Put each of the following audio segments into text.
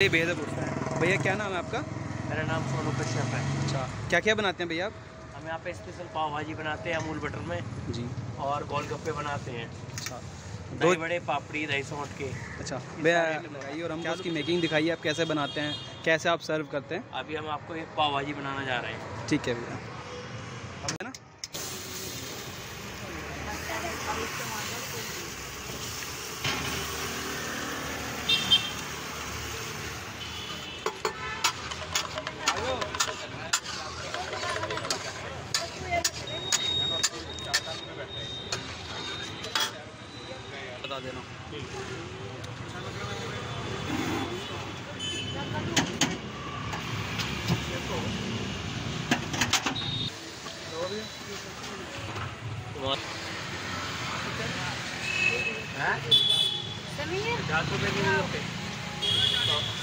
पूछता है। भैया क्या नाम है आपका? मेरा नाम सोनू कश्यप है। अच्छा क्या क्या बनाते हैं भैया आप? हम यहाँ पे स्पेशल पाव भाजी बनाते हैं अमूल बटर में जी। और गोलगप्पे बनाते हैं। अच्छा। दो बड़े पापड़ी दही सौंठ के। अच्छा भैया लगाइए और हमको उसकी मेकिंग दिखाइए आप कैसे बनाते हैं कैसे आप सर्व करते हैं? अभी हम आपको एक पाव भाजी बनाना जा रहे हैं। ठीक है भैया अब है ना बता देना। पचास रुपये की गोलगप्पे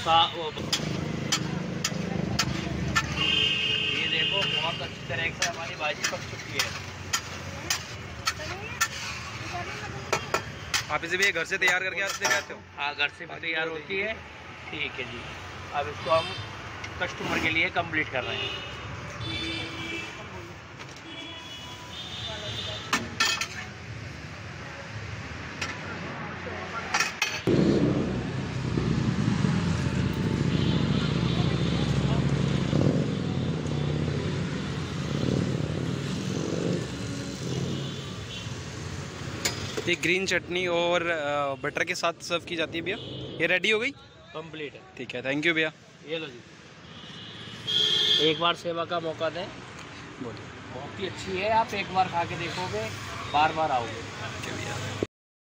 सा- वो ये देखो बहुत अच्छी तरह से हमारी भाजी पक चुकी है। आप इसे भी घर से तैयार करके आप ले जाते हो? हाँ घर से भी तैयार होती है। ठीक है जी। अब इसको हम कस्टमर के लिए कंप्लीट कर रहे हैं। ये ग्रीन चटनी और बटर के साथ सर्व की जाती है भैया। ये रेडी हो गई? कंप्लीट है। ठीक है थैंक यू भैया। ये लो जी। एक बार सेवा का मौका दें। बोलिए। बहुत ही अच्छी है आप एक बार खा के देखोगे बार बार आओगे। भैया।